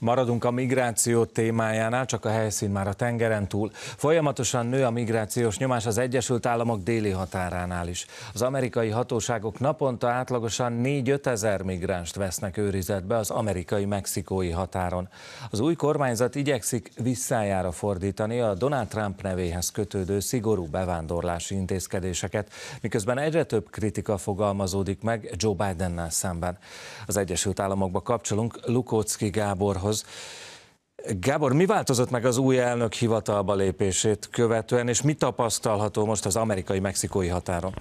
Maradunk a migráció témájánál, csak a helyszín már a tengeren túl. Folyamatosan nő a migrációs nyomás az Egyesült Államok déli határánál is. Az amerikai hatóságok naponta átlagosan 4-5 ezer migránst vesznek őrizetbe az amerikai-mexikói határon. Az új kormányzat igyekszik visszájára fordítani a Donald Trump nevéhez kötődő szigorú bevándorlási intézkedéseket, miközben egyre több kritika fogalmazódik meg Joe Bidennel szemben. Az Egyesült Államokba kapcsolunk Lukócki Gábor Gáborhoz. Gábor, mi változott meg az új elnök hivatalba lépését követően, és mi tapasztalható most az amerikai-mexikói határon?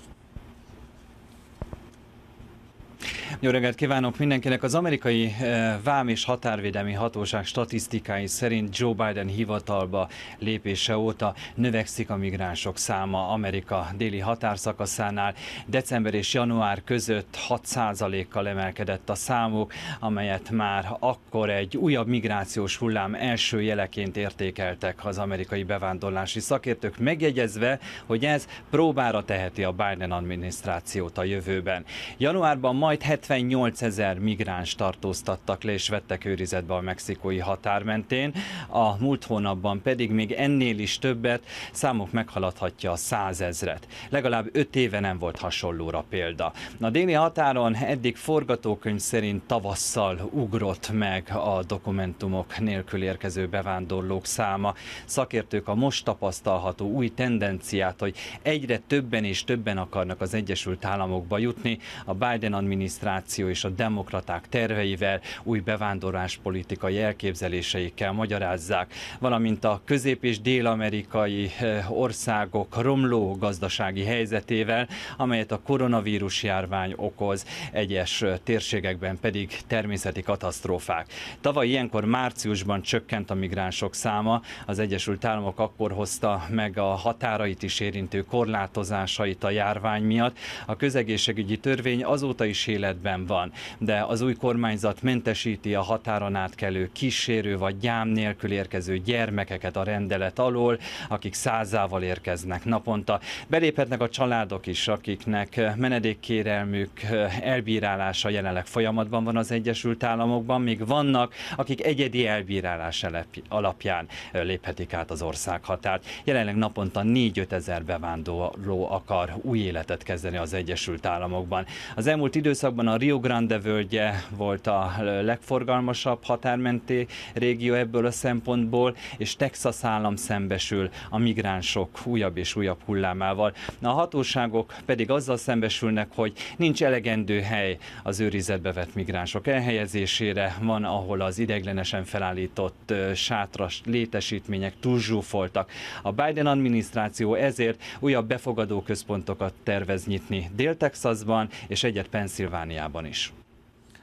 Jó reggelt kívánok mindenkinek! Az amerikai eh, vám és határvédelmi hatóság statisztikái szerint Joe Biden hivatalba lépése óta növekszik a migránsok száma Amerika déli határszakaszánál. December és január között 6%-kal emelkedett a számuk, amelyet már akkor egy újabb migrációs hullám első jeleként értékeltek az amerikai bevándorlási szakértők, megjegyezve, hogy ez próbára teheti a Biden adminisztrációt a jövőben. Januárban majd 78 ezer migráns tartóztattak le és vettek őrizetbe a mexikói határ mentén, a múlt hónapban pedig még ennél is többet, számok meghaladhatja a százezret. Legalább öt éve nem volt hasonlóra példa. A déli határon eddig forgatókönyv szerint tavasszal ugrott meg a dokumentumok nélkül érkező bevándorlók száma. Szakértők a most tapasztalható új tendenciát, hogy egyre többen és többen akarnak az Egyesült Államokba jutni, a Biden adminisztráció adminisztráció és a demokraták terveivel, új bevándorláspolitikai elképzeléseikkel magyarázzák, valamint a közép- és dél-amerikai eh, országok romló gazdasági helyzetével, amelyet a koronavírus járvány okoz, egyes eh, térségekben pedig természeti katasztrófák. Tavaly ilyenkor márciusban csökkent a migránsok száma, az Egyesült Államok akkor hozta meg a határait is érintő korlátozásait a járvány miatt. A közegészségügyi törvény azóta is életben helyzetben van, de az új kormányzat mentesíti a határon átkelő kísérő vagy gyám nélkül érkező gyermekeket a rendelet alól, akik százával érkeznek naponta. Beléphetnek a családok is, akiknek menedékkérelmük elbírálása jelenleg folyamatban van az Egyesült Államokban, még vannak, akik egyedi elbírálás alapján léphetik át az országhatárt. Jelenleg naponta 4-5 ezer bevándorló akar új életet kezdeni az Egyesült Államokban. Az elmúlt időszakban a Rio Grande völgye volt a legforgalmasabb határmenti régió ebből a szempontból, és Texas állam szembesül a migránsok újabb és újabb hullámával. A hatóságok pedig azzal szembesülnek, hogy nincs elegendő hely az őrizetbe vett migránsok elhelyezésére, van, ahol az ideglenesen felállított sátras létesítmények túlzsúfoltak. A Biden adminisztráció ezért újabb befogadó központokat tervez nyitni Dél-Texasban és egyet Pennsylvániában Romániában is.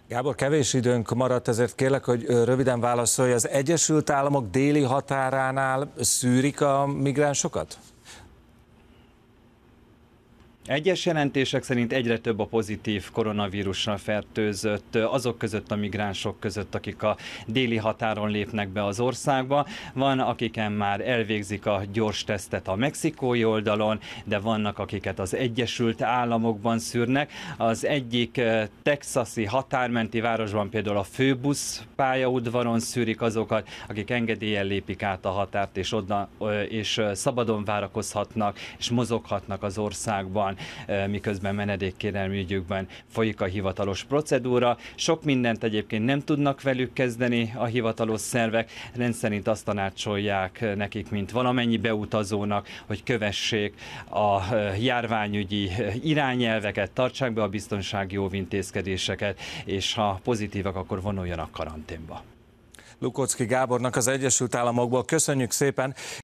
Gábor, kevés időnk maradt, ezért kérlek, hogy röviden válaszolj. Az Egyesült Államok déli határánál szűrik a migránsokat? Egyes jelentések szerint egyre több a pozitív koronavírussal fertőzött azok között a migránsok között, akik a déli határon lépnek be az országba. Van, akiken már elvégzik a gyors tesztet a mexikói oldalon, de vannak, akiket az Egyesült Államokban szűrnek. Az egyik eh, texasi határmenti városban például a főbusz pályaudvaron szűrik azokat, akik engedélyen lépik át a határt, és, oda, eh, és eh, szabadon várakozhatnak, és mozoghatnak az országban van, miközben menedékkérelmi ügyükben folyik a hivatalos procedúra. Sok mindent egyébként nem tudnak velük kezdeni a hivatalos szervek, rendszerint azt tanácsolják nekik, mint valamennyi beutazónak, hogy kövessék a járványügyi irányelveket, tartsák be a biztonsági óvintézkedéseket, és ha pozitívak, akkor vonuljanak karanténba. Lukocki Gábornak az Egyesült Államokból köszönjük szépen.